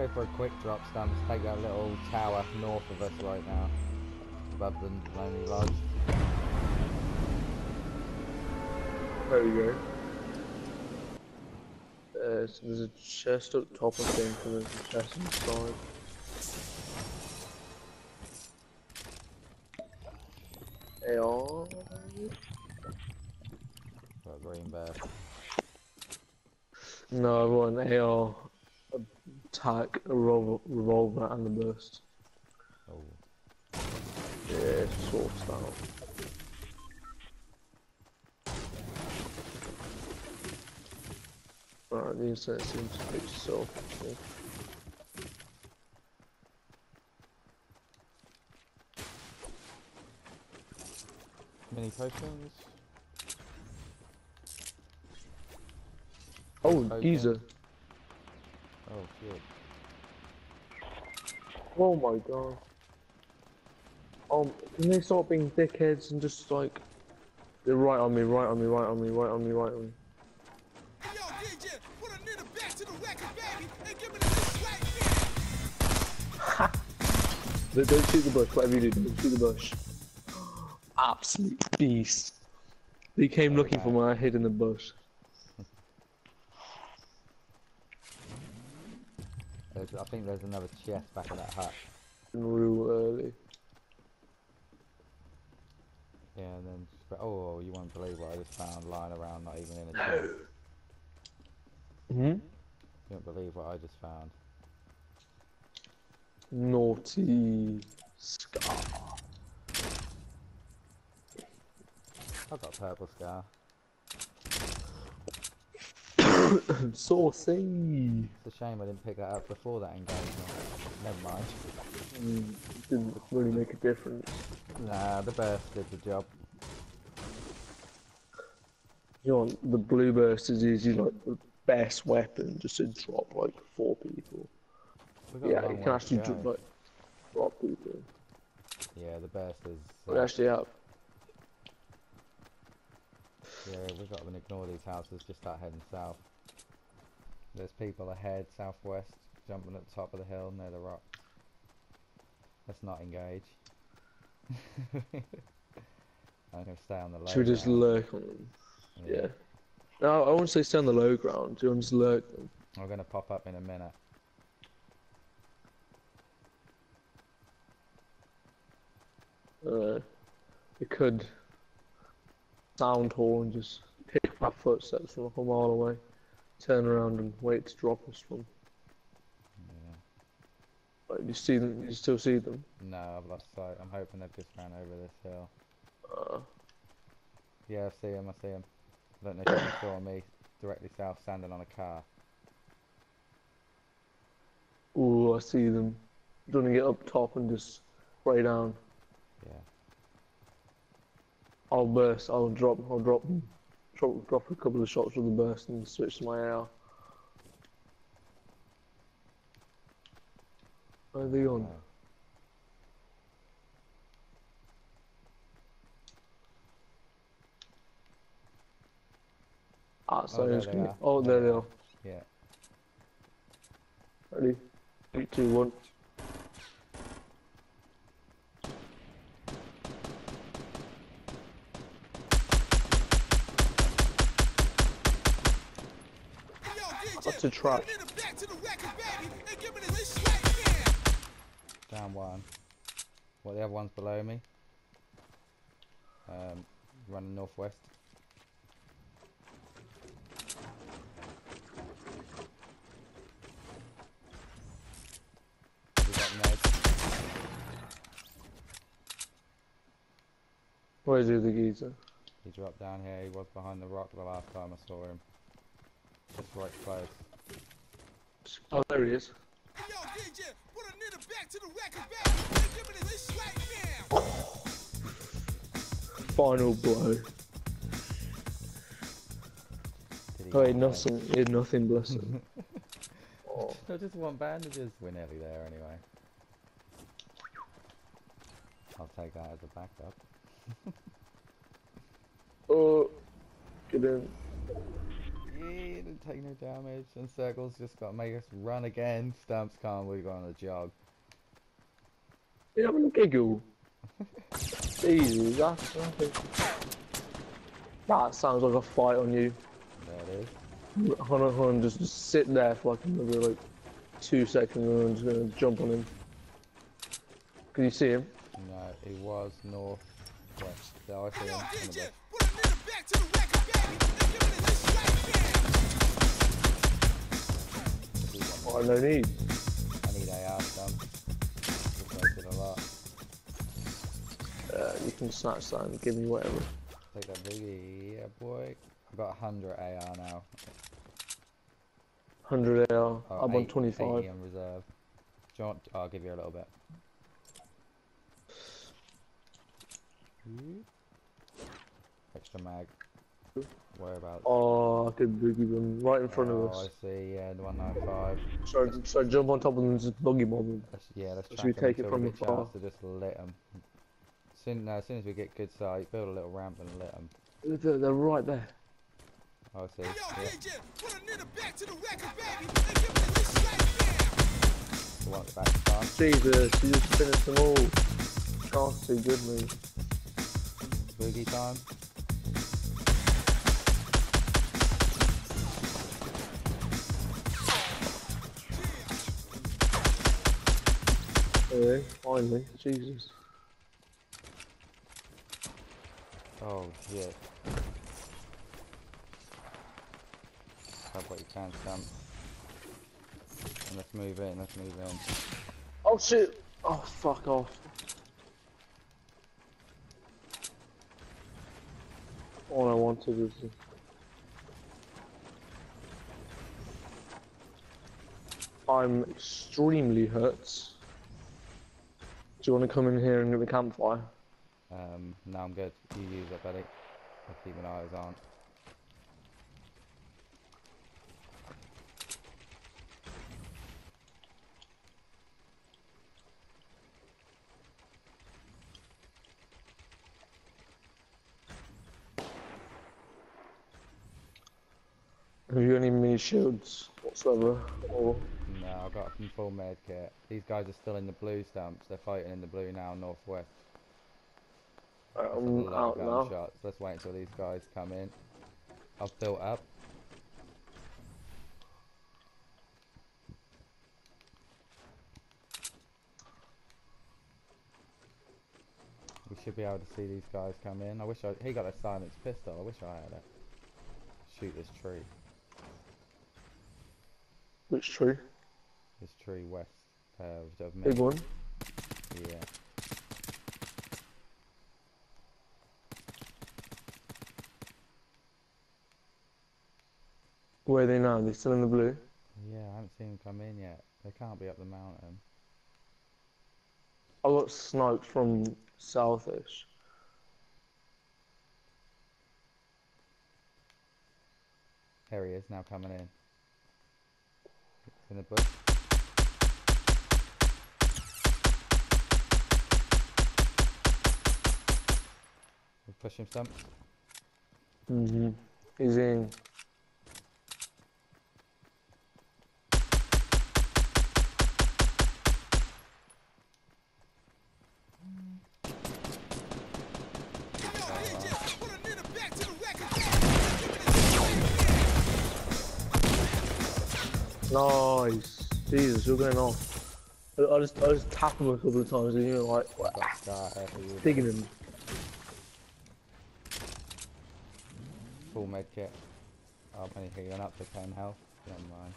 go for a quick drop. Just take that little tower north of us right now. Above the Lonely Lodge. There we go. Uh, so there's a chest up top, of think, and there's a chest inside. AR. Got a green bear. No, I want an AR, attack, a revolver, revolver and a burst. Oh. Yeah, sword style. Alright, the internet seems to fix itself. Yeah. Mini potions. Oh, Okay. geezer. Oh shit. Oh my god. Um, can they stop being dickheads and just like... They're right on me, right on me, right on me, right on me, right on me. Hey, yo, DJ, put a nigga back to the record, baby, and give me this right now. Don't, don't shoot the bush, whatever you do, don't shoot the bush. Absolute beast. They came looking for me, I hid in the bush. There's, I think there's another chest back in that hut. Real early. Yeah, and then oh, you won't believe what I just found lying around, not even in a chest. Hmm? You won't believe what I just found. Naughty scar. I've got a purple scar. Saucy. It's a shame I didn't pick that up before that engagement. Never mind. Mm, didn't really make a difference. Nah, the burst did the job. You know, the blue burst is usually like the best weapon just to drop like four people. We've got a Yeah, you can actually drop, like drop people. Yeah, the burst is. Uh, actually, up. Yeah, we've got to ignore these houses, just start heading south. There's people ahead, southwest, jumping at the top of the hill near the rock. Let's not engage. I'm gonna stay on the low. should we just ground. lurk on them? Yeah. No, I won't say stay on the low ground. Do You want to just lurk them. We're gonna pop up in a minute. Uh, you could sound horn, just pick my footsteps from a mile away, turn around and wait to drop us from. Yeah. Like, you see them? You still see them? No, I've lost sight. I'm hoping they've just ran over this hill. Uh, Yeah, I see them. I see them. I don't know if you saw me directly south, standing on a car. ooh, I see them. Don't get up top and just spray down. Yeah. I'll burst. I'll drop. I'll drop. Drop, drop a couple of shots with the burst and switch to my AR. Where are they on? Ah, so there it's they are. Oh, there they are. yeah. Ready? Three, two, one. Right try. Down one. What the other one's below me? Um, running northwest. We got Ned. Where's the other geezer? He dropped down here. He was behind the rock the last time I saw him. Just right close. Oh, there he is. Hey, yo, DJ, put a nigga back to the record, baby, give me this right now. Final blow. Oh, he had nothing. He had nothing, bless him. oh. I just want bandages. We're nearly there anyway. I'll take that as a backup. oh. Get in. Yeah, didn't take no damage. And circles just got to make us run again. Stumps can't. We go on a jog. You're having a giggle. Jesus, that's nothing. That sounds like a fight on you. There it is. Hold on, hold on, just, just sit there for like another like two seconds and I'm just gonna jump on him. Can you see him? No, he was north west. So I see Hey, yo, him. Won. Oh, no need. I need AR Stumps. Just wasted a lot. Uh, you can snatch that and give me whatever. Take that boogie, yeah boy. I've got 100 AR now. 100 AR. Oh, I'm on eight- 25. 80 on reserve. Do you want, I'll give you a little bit. Hmm? Extra mag. Whereabouts? Oh, I could boogie them right in front Oh, of us. I see, yeah, the 195. So, so jump on top of them and just buggy mob them. Let's, yeah, let's Should track we 'em take it from we get afar? chance to just lit them. Soon, no, as soon as we get good sight, build a little ramp and lit them. They're, they're right there. Oh, I see. Yo, Yeah, DJ, put a nigga back to the record, baby, and give it a right the one the back fast. Jesus, you just finished them all. Chance too good, mate. Boogie time. Anyway, finally, Jesus. Oh, shit. Have what you can, Stump. And let's move in, let's move in. Oh shit! Oh, fuck off. All I wanted was. I'm extremely hurt. Do you want to come in here and get the campfire? Um, no, I'm good. You use it, buddy. I'll keep an eye on. Have you any mini shields whatsoever? Or No, I've got a full med kit. These guys are still in the blue Stumps. They're fighting in the blue now, northwest. Uh, a I'm out now. gunshots. Let's wait until these guys come in. I've built up. We should be able to see these guys come in. I wish I he got a silenced pistol. I wish I had it. Shoot this tree. Which tree? This tree west uh, of me. Big one. Yeah. Where are they now? They're still in the blue. Yeah, I haven't seen them come in yet. They can't be up the mountain. I got sniped from southish. There he is, now coming in. In the bush. We push him stumps. Mm-hmm. He's in. Nice. Jesus, you're going off. I, I just I just tap him a couple of times and you're like Got a scar here for you. digging him. Full med kit. Oh, I'm only healing up to 10 health. Never mind.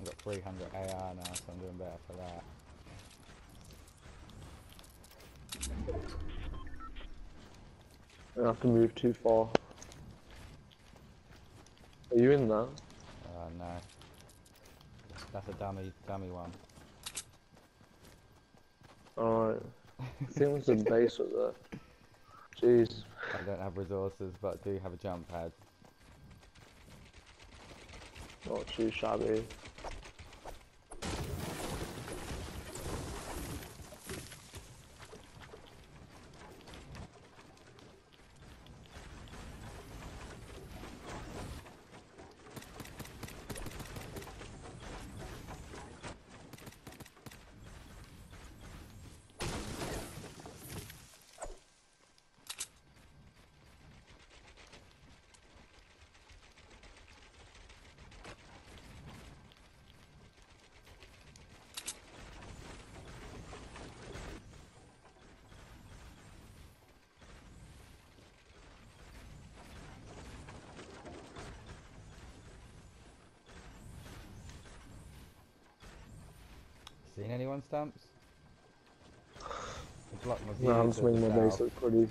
I've got 300 AR now, so I'm doing better for that. I don't have to move too far. Are you in there? Uh, no. That's a dummy, dummy one. Alright. I think there's a base up there. Jeez. I don't have resources, but I do have a jump pad. Not too shabby. Seen anyone stumps? I blocked my view No, I'm just making my base look pretty.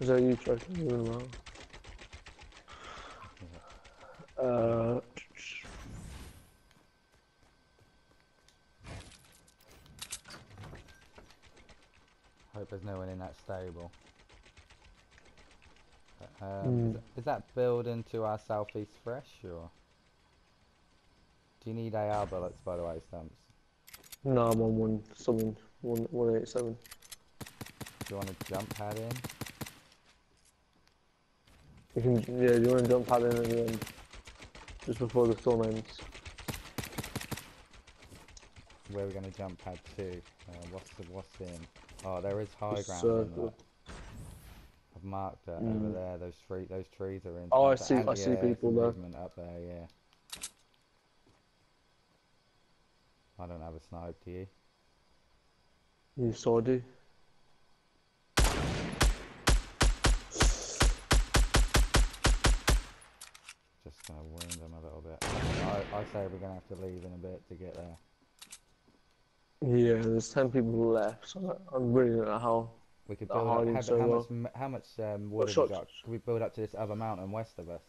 Is that you trying to move around? Uh, Hope there's no one in that stable. Um, Mm. is, is that building to our southeast fresh or? Do you need AR bullets by the way, Stumps? no, I'm on one something one one eight seven. Do you want to jump pad in? You can yeah, do you want to jump pad in at the end, just before the storm ends. Where are we going to jump pad to? Uh, what's the what's in? Oh, there is high The ground. circle. I've marked it over Mm. there. Those tree, those trees are in. Oh, I see- and I see people there. movement up there. Yeah. I don't have a snipe. Do you? You saw do. Just gonna wound them a little bit. I, I say we're gonna have to leave in a bit to get there. Yeah, there's ten people left, so I- I'm really don't know how. We could build up. How, so how well. much? How much um, we got? Can we build up to this other mountain west of us?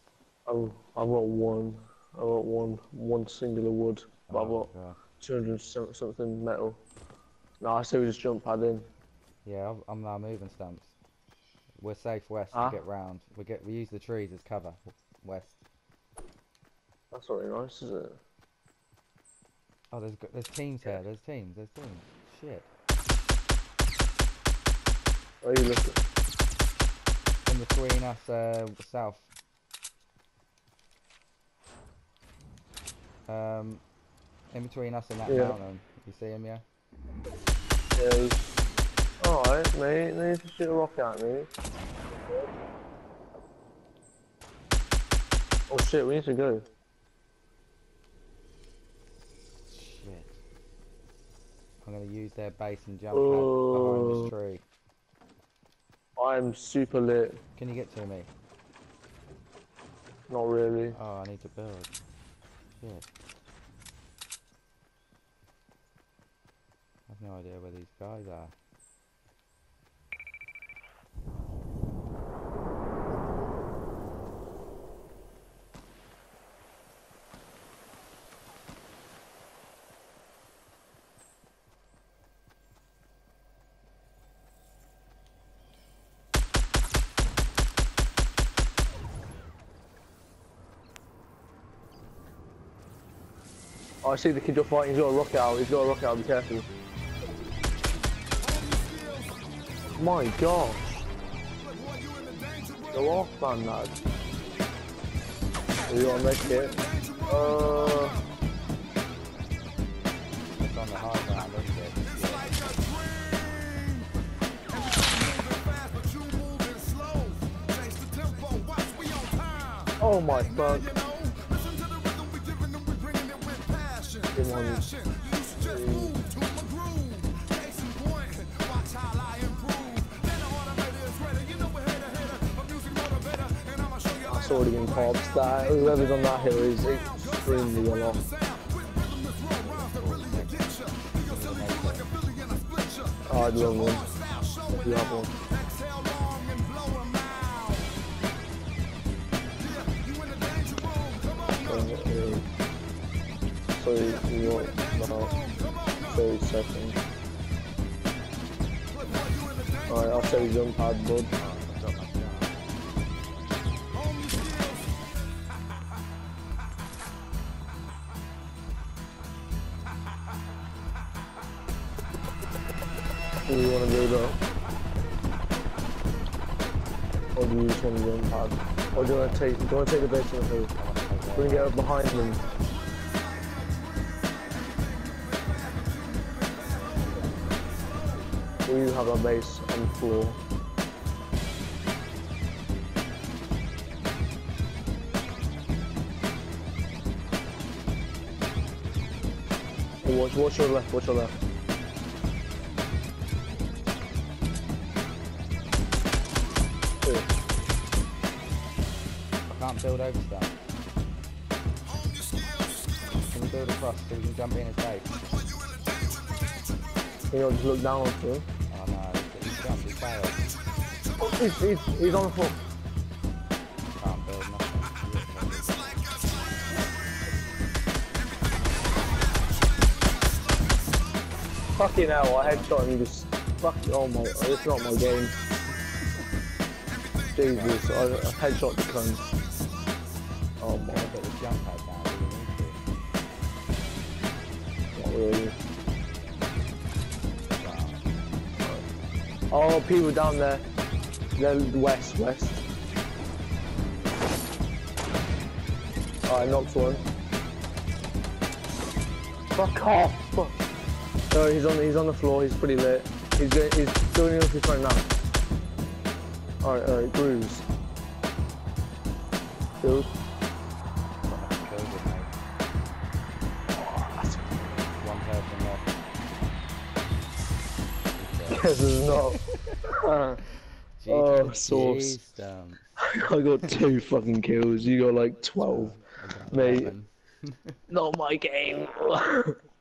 I've, I've got one. I've got one one singular wood, but I've Oh, got 200 something metal. No, I say we just jump pad in. Yeah, I'm- now moving stumps. We're safe west Ah. to get round. We get we use the trees as cover west. That's not very nice, is it? Oh, there's there's teams here. There's teams. There's teams. Shit. Where are you looking? In between us, uh, south. Um, in between us and that Yeah. mountain. You see him, yeah? Yeah. Alright, mate. They need to shoot a rocket at me. Oh shit, we need to go. Shit. I'm gonna use their base and jump pad behind Oh. this tree. I'm super lit. Can you get to me? Not really. Oh, I need to build. Shit. I've no idea where these guys are. Oh, I see the kid you're fighting. He's got a rocket out. He's got a rocket out. Be careful. My gosh. Go off, man, lad. Are you on that kit? Uh, It's on the high ground, isn't it? Oh my fuck. Come on. That's already been corpsed. That whoever's on that hill is extremely well off. Oh, I'd love one. If you have one. Uh, So you want about 30 seconds. Alright, I'll say jump pad, bud. Do you want to build up? Or do you just want to jump pad? Or do you want to take, do you want to take the base on the? Do you want to get up behind them? You have a base and floor? watch, watch your left, watch your left. I can't build over stuff. Can we build across so we can jump in base? You know, just look down onto him. Failed. Oh, he's, he's, he's on the floor. Fucking hell, I headshot him just. Fuck, oh my, it's not my game. Jesus, I, I headshot the cunt. Oh my, Put the jump not really. Oh, people down there. They're west, west. Alright, knocked one. Fuck off! Fuck. No, he's on. He's on the floor. He's pretty lit. He's. He's building up his phone now. Alright, alright, grooves. Build. Got nothing killed with, mate. One person left. This is not. Oh, sauce. Stumps. I got two fucking kills. You got like twelve. Got Mate. Not my game.